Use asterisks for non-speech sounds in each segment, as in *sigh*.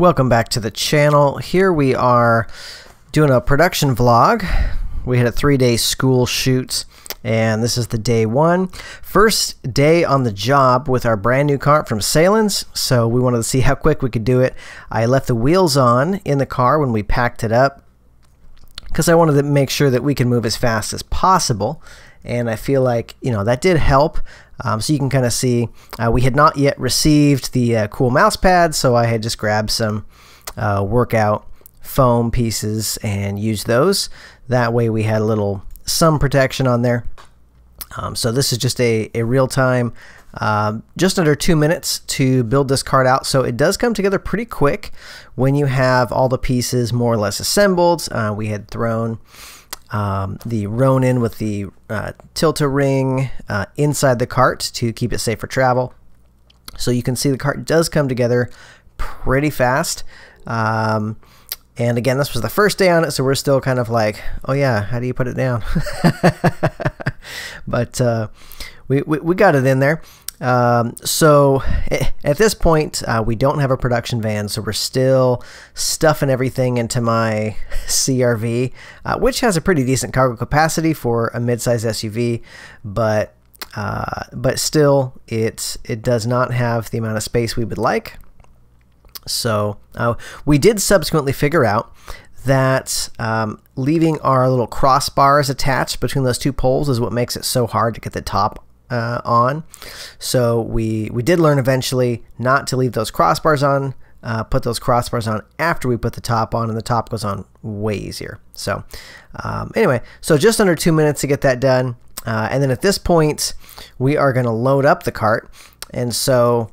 Welcome back to the channel. Here we are doing a production vlog. We had a three-day school shoot and this is the day one. First day on the job with our brand new cart from Selens, so we wanted to see how quick we could do it. I left the wheels on in the car when we packed it up because I wanted to make sure that we can move as fast as possible and I feel like you know that did help. Um, so you can kind of see uh, we had not yet received the uh, cool mouse pad, so I had just grabbed some uh, workout foam pieces and used those. That way we had a little some protection on there. Um, so this is just a, a real time, um, just under two minutes to build this card out. So it does come together pretty quick when you have all the pieces more or less assembled. Uh, we had thrown um, the Ronin with the uh, Tilta ring uh, inside the cart to keep it safe for travel. So you can see the cart does come together pretty fast. Um, and again, this was the first day on it, so we're still kind of like, oh yeah, how do you put it down? *laughs* but uh, we, we, we, got it in there. Um, so at this point, uh, we don't have a production van, so we're still stuffing everything into my *laughs* CRV, uh, which has a pretty decent cargo capacity for a midsize SUV, but uh, but still, it it does not have the amount of space we would like. So uh, we did subsequently figure out that um, leaving our little crossbars attached between those two poles is what makes it so hard to get the top uh, on. So we we did learn eventually not to leave those crossbars on. Uh, put those crossbars on after we put the top on, and the top goes on way easier. So um, anyway, so just under two minutes to get that done, uh, and then at this point we are going to load up the cart, and so.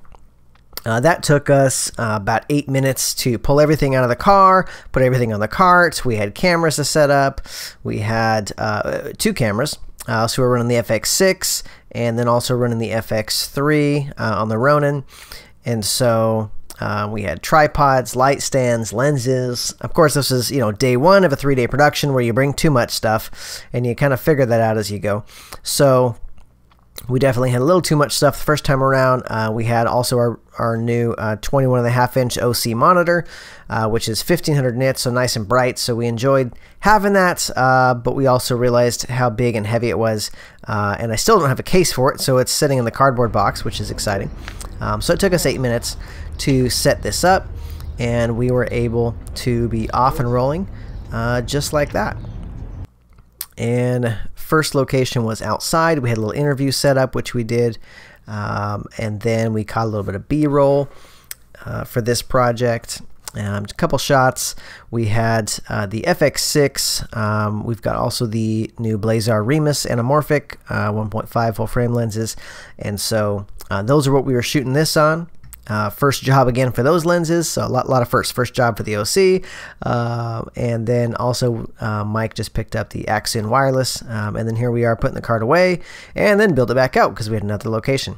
Uh, that took us uh, about eight minutes to pull everything out of the car, put everything on the cart. We had cameras to set up. We had uh, two cameras. Uh, so we're running the FX6 and then also running the FX3 uh, on the Ronin. And so uh, we had tripods, light stands, lenses. Of course, this is you know day one of a three-day production where you bring too much stuff, and you kind of figure that out as you go. So we definitely had a little too much stuff the first time around. Uh, we had also our, our new uh, 21 and a half inch Osee monitor, uh, which is 1500 nits, so nice and bright. So we enjoyed having that, uh, but we also realized how big and heavy it was. Uh, and I still don't have a case for it, so it's sitting in the cardboard box, which is exciting. Um, so it took us eight minutes to set this up, and we were able to be off and rolling uh, just like that. And first location was outside. We had a little interview set up, which we did. Um, and then we caught a little bit of B-roll uh, for this project. Um, a couple shots. We had uh, the FX6. Um, we've got also the new Blazar Remus anamorphic uh, 1.5 full frame lenses. And so uh, those are what we were shooting this on. Uh, first job again for those lenses, so a lot, lot of first. First job for the Osee, uh, and then also uh, Mike just picked up the Axon wireless, um, and then here we are putting the card away, and then build it back out because we had another location.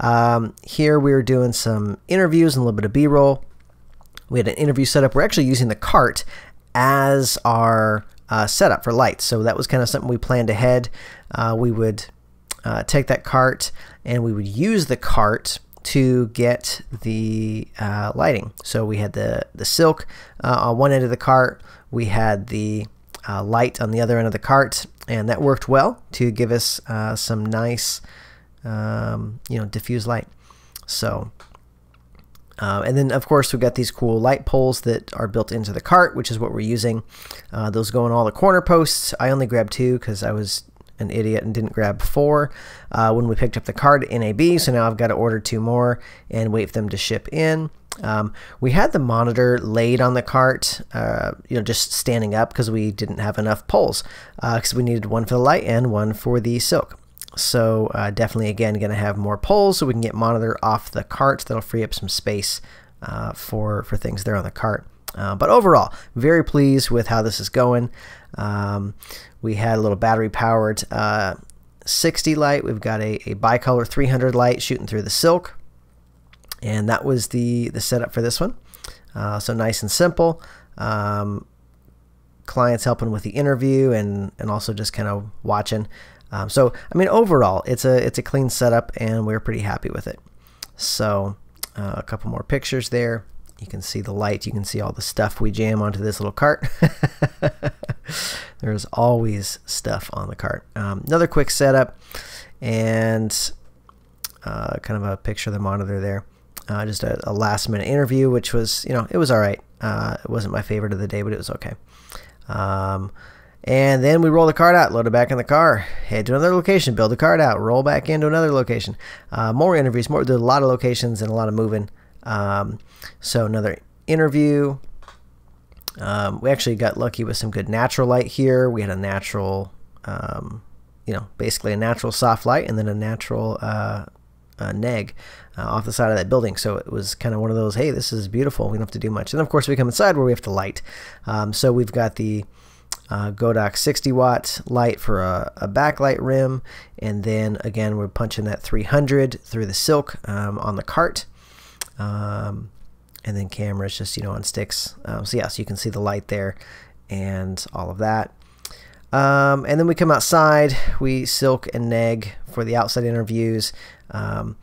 Um, here we are doing some interviews and a little bit of B-roll. We had an interview setup. We're actually using the cart as our uh, setup for lights, so that was kind of something we planned ahead. Uh, we would uh, take that cart and we would use the cart to get the uh, lighting. So we had the, the silk uh, on one end of the cart, we had the uh, light on the other end of the cart, and that worked well to give us uh, some nice, um, you know, diffuse light. So, uh, and then of course we've got these cool light poles that are built into the cart, which is what we're using. Uh, those go on all the corner posts. I only grabbed two because I was an idiot and didn't grab four uh, when we picked up the card NAB. So now I've got to order two more and wait for them to ship in. Um, we had the monitor laid on the cart, uh, you know, just standing up because we didn't have enough poles because uh, we needed one for the light and one for the silk. So uh, definitely, again, going to have more poles so we can get monitor off the cart. That'll free up some space uh, for for things there on the cart. Uh, but overall, very pleased with how this is going. Um, we had a little battery powered uh, 60 light. We've got a, a bicolor 300 light shooting through the silk. And that was the, the setup for this one. Uh, so nice and simple. Um, clients helping with the interview and, and also just kind of watching. Um, so, I mean, overall, it's a, it's a clean setup and we're pretty happy with it. So, uh, a couple more pictures there. you can see the light. You can see all the stuff we jam onto this little cart. *laughs* There's always stuff on the cart. Um, another quick setup and uh, kind of a picture of the monitor there. Uh, just a, a, last minute interview, which was, you know, it was all right. Uh, it wasn't my favorite of the day, but it was okay. Um, and then we roll the cart out, load it back in the car, head to another location, build the cart out, roll back into another location. Uh, more interviews, more, did a lot of locations and a lot of moving. Um, so another interview. Um, we actually got lucky with some good natural light here. We had a natural, um, you know, basically a natural soft light and then a natural uh, neg uh, off the side of that building. So it was kind of one of those, hey, this is beautiful. We don't have to do much. And of course, we come inside where we have to light. Um, so we've got the uh, Godox 60 watt light for a, a, backlight rim. And then again, we're punching that 300 through the silk um, on the cart. Um, and then cameras just, you know, on sticks. Um, so yeah, so you can see the light there and all of that. Um, and then we come outside, we silk and neg for the outside interviews. Um,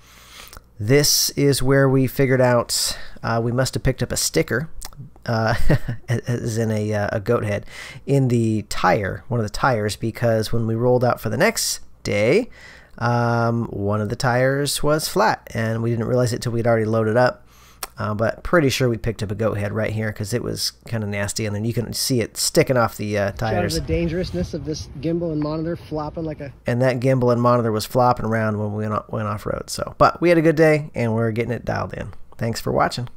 this is where we figured out uh, we must have picked up a sticker, uh, *laughs* as in a, uh, a goat head, in the tire, one of the tires, because when we rolled out for the next day, um, one of the tires was flat, and we didn't realize it till we'd already loaded up. Uh, but pretty sure we picked up a goat head right here because it was kind of nasty, and then you can see it sticking off the uh, tires. the dangerousness of this gimbal and monitor flopping like a. And that gimbal and monitor was flopping around when we went off road. So, but we had a good day, and we're getting it dialed in. Thanks for watching.